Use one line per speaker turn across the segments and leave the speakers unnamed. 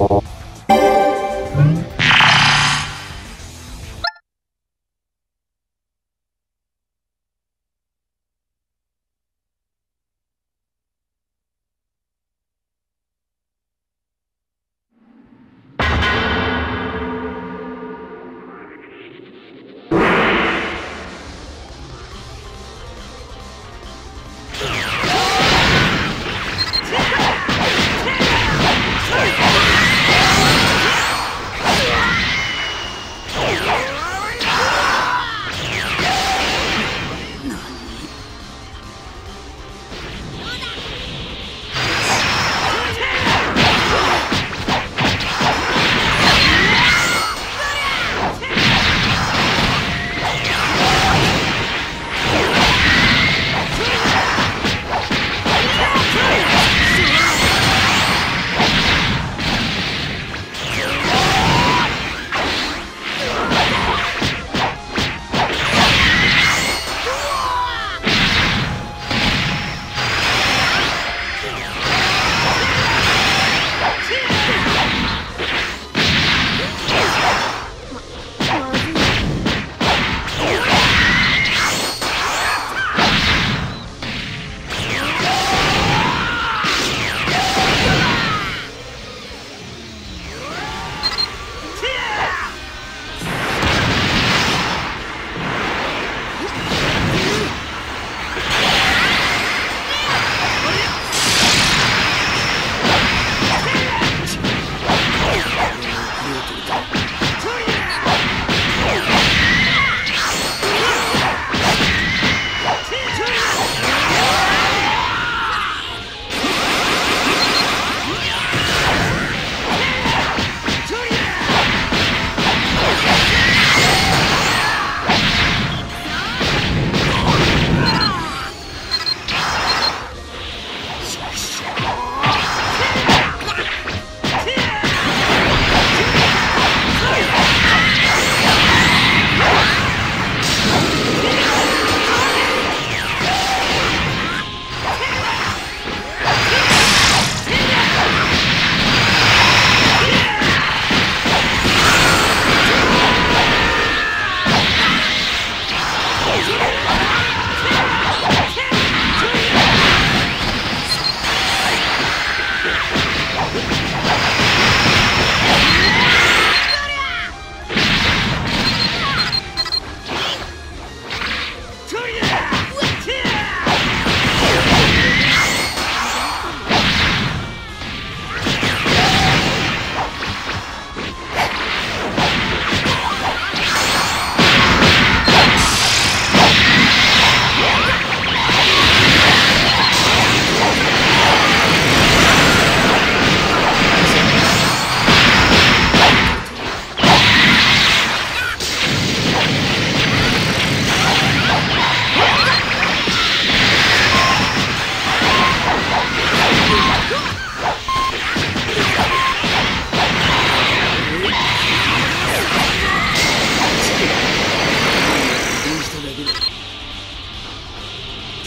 Oh.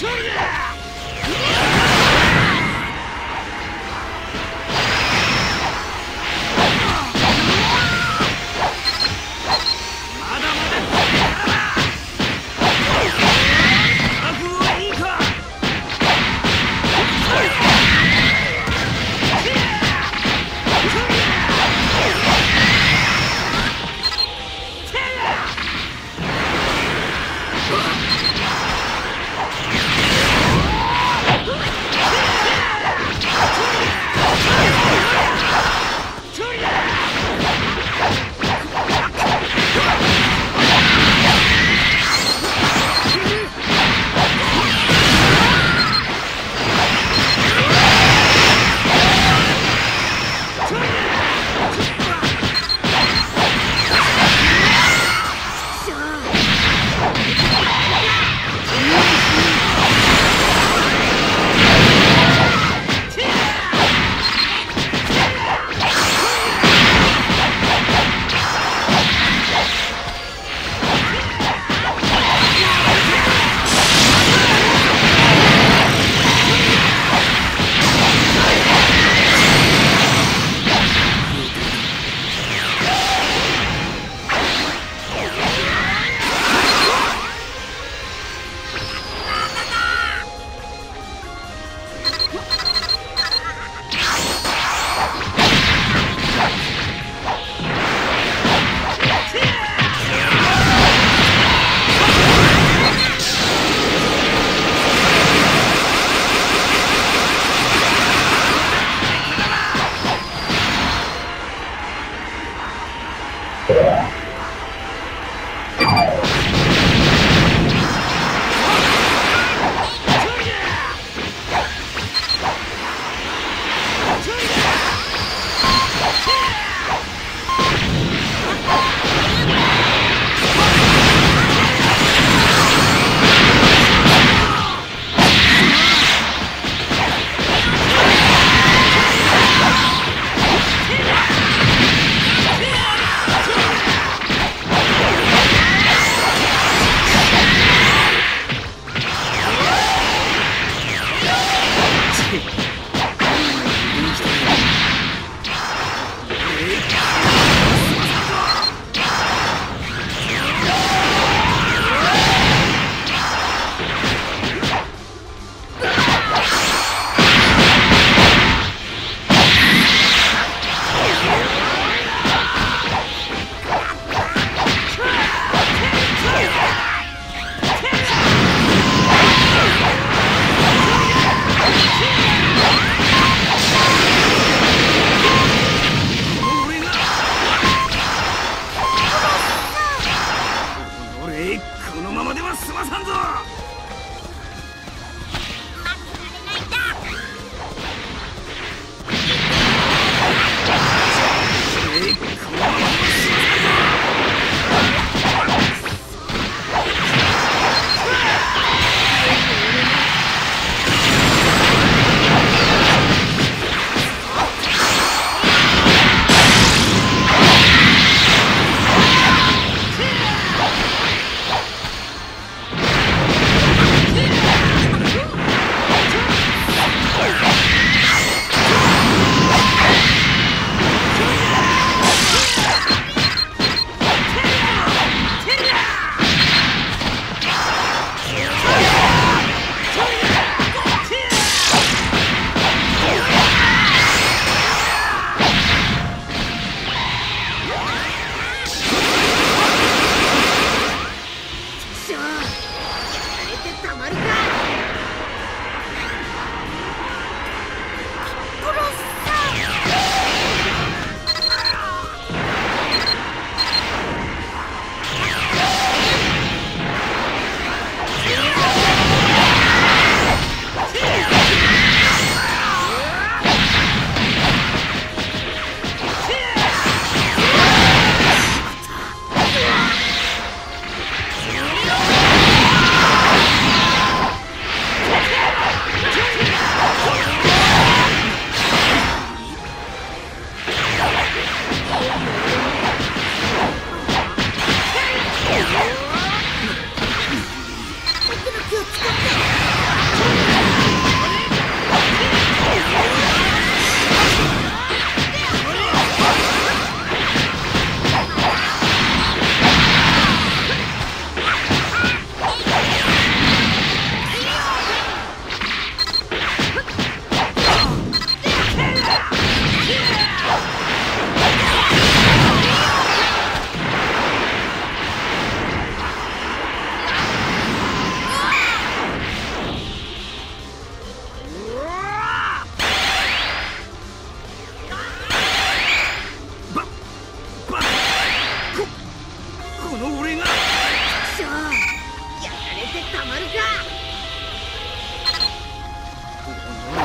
Come here!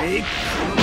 Take